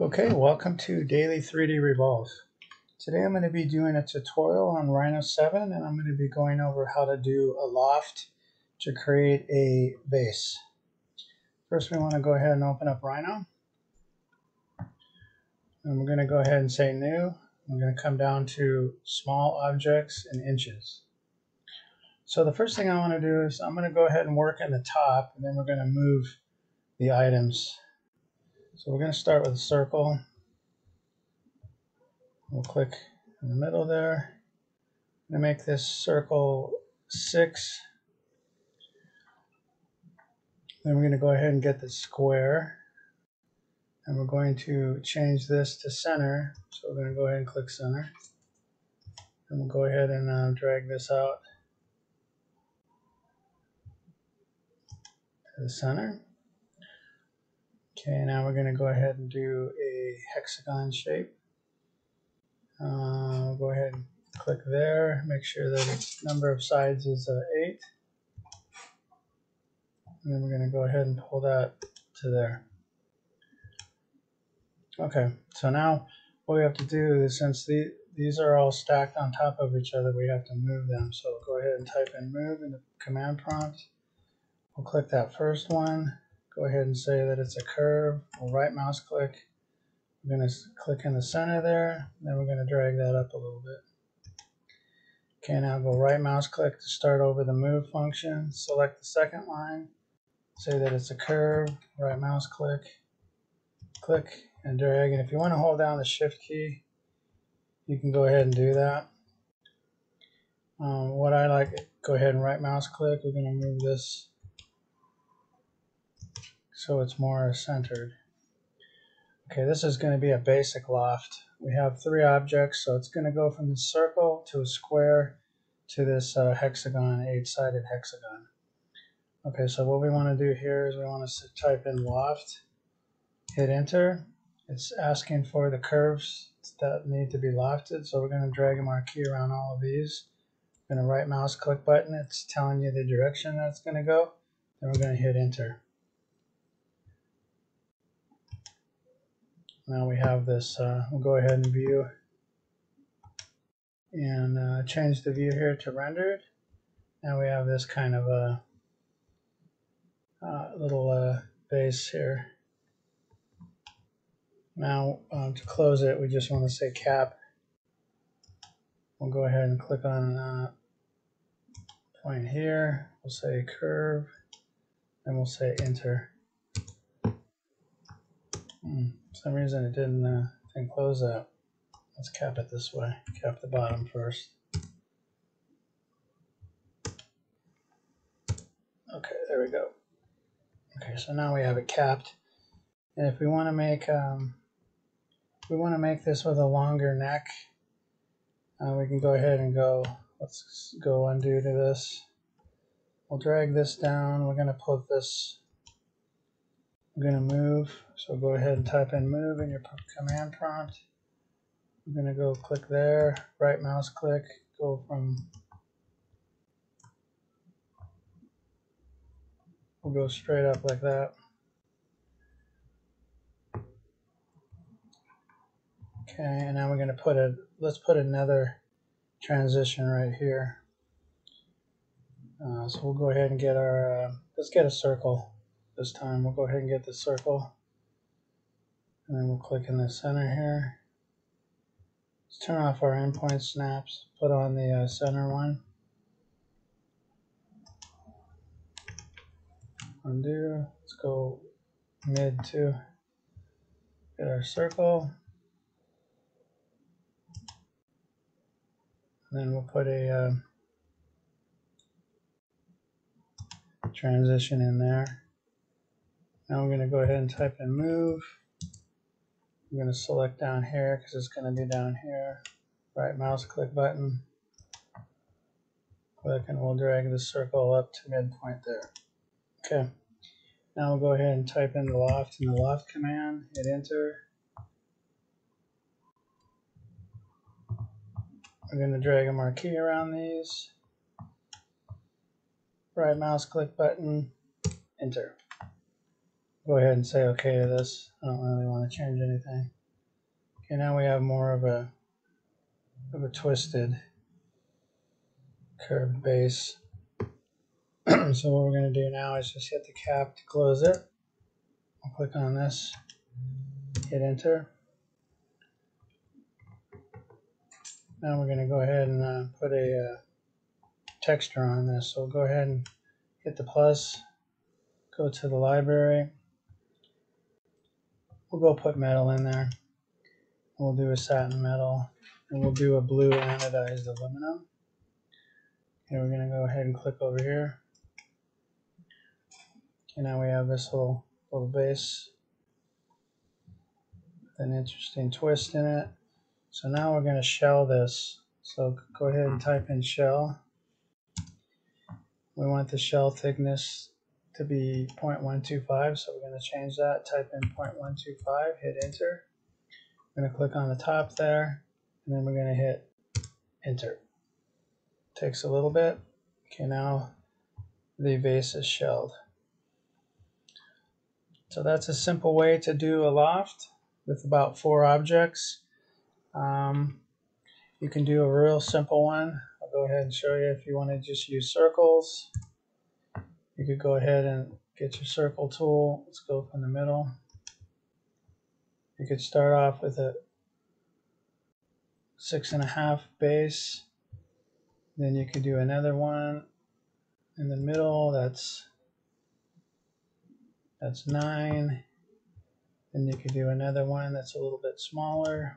Okay, welcome to Dailey 3D Revolve. Today I'm going to be doing a tutorial on Rhino 7 and I'm going to be going over how to do a loft to create a base. First we want to go ahead and open up Rhino. And we're going to go ahead and say new. We're going to come down to small objects and inches. So the first thing I want to do is I'm going to go ahead and work in the top and then we're going to move the items so we're going to start with a circle. We'll click in the middle there. I'm going to make this circle 6. Then we're going to go ahead and get the square. And we're going to change this to center. So we're going to go ahead and click center. And we'll go ahead and uh, drag this out to the center. Okay, now we're going to go ahead and do a hexagon shape. Uh, go ahead and click there, make sure that its number of sides is uh, 8. And then we're going to go ahead and pull that to there. Okay, so now what we have to do is since the, these are all stacked on top of each other, we have to move them. So go ahead and type in move in the command prompt. We'll click that first one go ahead and say that it's a curve. We'll right mouse click. We're going to click in the center there. Then we're going to drag that up a little bit. Okay, now go right mouse click to start over the move function. Select the second line. Say that it's a curve. Right mouse click. Click and drag. And if you want to hold down the shift key, you can go ahead and do that. Um, what I like, go ahead and right mouse click. We're going to move this so it's more centered. Okay, this is going to be a basic loft. We have three objects, so it's going to go from the circle to a square to this uh, hexagon, eight-sided hexagon. Okay, so what we want to do here is we want to type in loft, hit enter. It's asking for the curves that need to be lofted, so we're going to drag a marquee around all of these. We're going to right mouse click button, it's telling you the direction that's going to go. Then we're going to hit enter. Now we have this, uh, we'll go ahead and view and uh, change the view here to rendered. Now we have this kind of a, a little uh, base here. Now um, to close it, we just want to say cap. We'll go ahead and click on uh, point here. We'll say curve, and we'll say enter. Hmm, for some reason it didn't, uh, didn't close that. Let's cap it this way. Cap the bottom first. Okay, there we go. Okay, so now we have it capped. And if we want to make um, we want to make this with a longer neck, uh, we can go ahead and go. Let's go undo to this. We'll drag this down. We're going to put this we're going to move, so go ahead and type in move in your command prompt. I'm going to go click there, right mouse click, go from, we'll go straight up like that. Okay, and now we're going to put a, let's put another transition right here. Uh, so we'll go ahead and get our, uh, let's get a circle this time. We'll go ahead and get the circle. And then we'll click in the center here. Let's turn off our endpoint snaps, put on the uh, center one. Undo. Let's go mid to get our circle. And then we'll put a uh, transition in there. Now I'm going to go ahead and type in move. I'm going to select down here because it's going to be down here. Right mouse click button. Click and we'll drag the circle up to midpoint there. Okay. Now we'll go ahead and type in the loft in the loft command, hit enter. I'm going to drag a marquee around these. Right mouse click button, enter. Go ahead and say okay to this. I don't really want to change anything. Okay, now we have more of a of a twisted curved base. so what we're going to do now is just hit the cap to close it. I'll click on this, hit enter. Now we're going to go ahead and uh, put a uh, texture on this. So go ahead and hit the plus, go to the library. We'll go put metal in there. We'll do a satin metal and we'll do a blue anodized aluminum. And we're going to go ahead and click over here. And now we have this little little base with an interesting twist in it. So now we're going to shell this. So go ahead and type in shell. We want the shell thickness to be 0.125, so we're going to change that. Type in 0.125, hit enter. I'm going to click on the top there, and then we're going to hit enter. Takes a little bit. Okay, now the vase is shelled. So that's a simple way to do a loft with about four objects. Um, you can do a real simple one. I'll go ahead and show you if you want to just use circles. You could go ahead and get your circle tool. Let's go from the middle. You could start off with a six and a half base. Then you could do another one in the middle. That's that's nine. Then you could do another one that's a little bit smaller.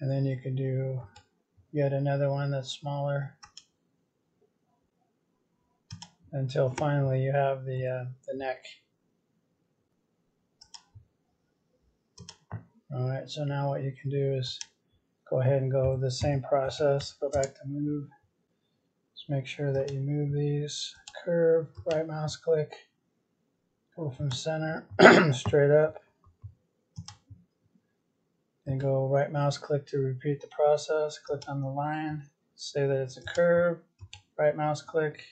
And then you could do yet another one that's smaller. Until finally you have the, uh, the neck. All right, so now what you can do is go ahead and go the same process. Go back to move. Just make sure that you move these. Curve, right mouse click, go from center straight up. Then go right mouse click to repeat the process. Click on the line, say that it's a curve. Right mouse click,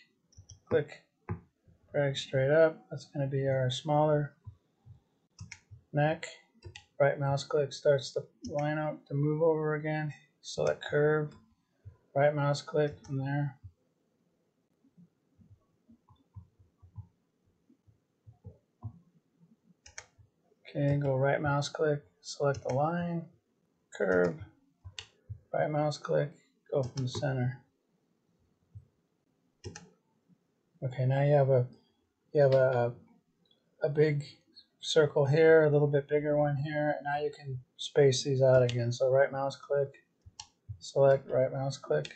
click, drag straight up. That's going to be our smaller neck. Right mouse click starts the line out to move over again. Select curve. Right mouse click from there. Okay, go right mouse click, select the line, curve, right mouse click, go from the center. Okay, now you have a you have a a big circle here, a little bit bigger one here, and now you can space these out again. So right mouse click, select right mouse click,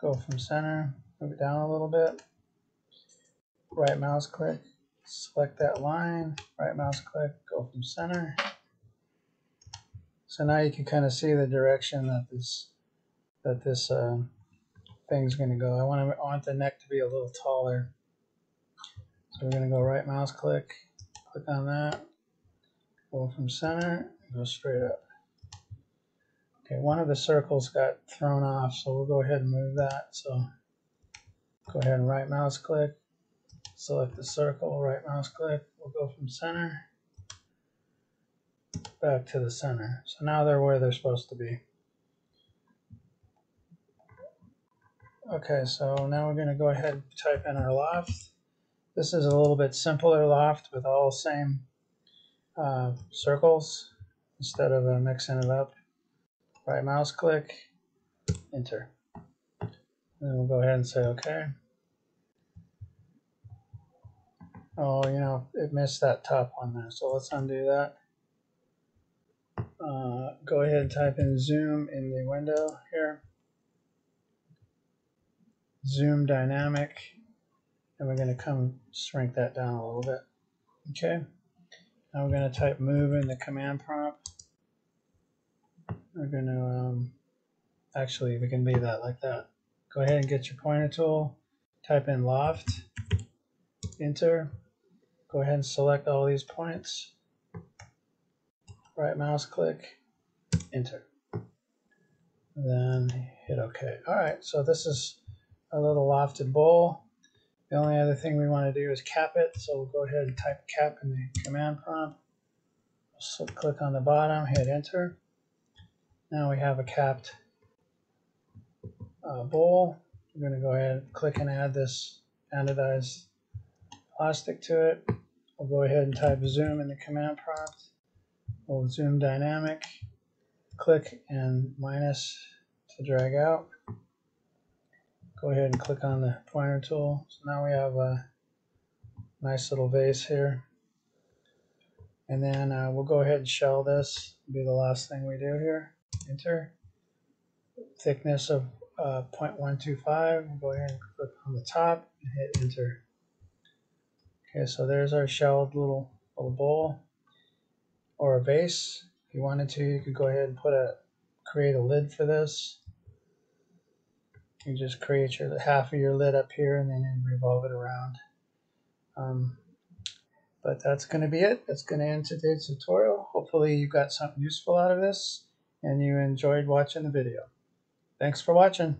go from center, move it down a little bit, right mouse click, select that line, right mouse click, go from center. So now you can kind of see the direction that this that this uh, thing's going to go. I want to I want the neck to be a little taller. So we're going to go right mouse click, click on that, go from center, go straight up. Okay, one of the circles got thrown off, so we'll go ahead and move that. So go ahead and right mouse click, select the circle, right mouse click, we'll go from center back to the center. So now they're where they're supposed to be. Okay, so now we're going to go ahead and type in our loft. This is a little bit simpler loft with all same uh, circles instead of uh, mixing it up. Right mouse click, enter. And then we'll go ahead and say OK. Oh, you know, it missed that top one there. So let's undo that. Uh, go ahead and type in zoom in the window here. Zoom dynamic. And we're going to come shrink that down a little bit. Okay. Now we're going to type move in the command prompt. We're going to, um, actually, we can leave that like that. Go ahead and get your pointer tool. Type in loft. Enter. Go ahead and select all these points. Right mouse click, enter. Then hit OK. All right, so this is a little lofted bowl. The only other thing we want to do is cap it, so we'll go ahead and type cap in the command prompt. So click on the bottom, hit enter. Now we have a capped uh, bowl. We're going to go ahead and click and add this anodized plastic to it. We'll go ahead and type zoom in the command prompt. We'll zoom dynamic, click and minus to drag out. Go ahead and click on the pointer tool. So now we have a nice little vase here. And then uh, we'll go ahead and shell this. It'll be the last thing we do here. Enter. Thickness of uh, 0.125. We'll go ahead and click on the top and hit enter. Okay, so there's our shelled little little bowl or a vase. If you wanted to, you could go ahead and put a create a lid for this. You just create your half of your lid up here and then revolve it around. Um, but that's going to be it. That's going to end today's tutorial. Hopefully you got something useful out of this and you enjoyed watching the video. Thanks for watching.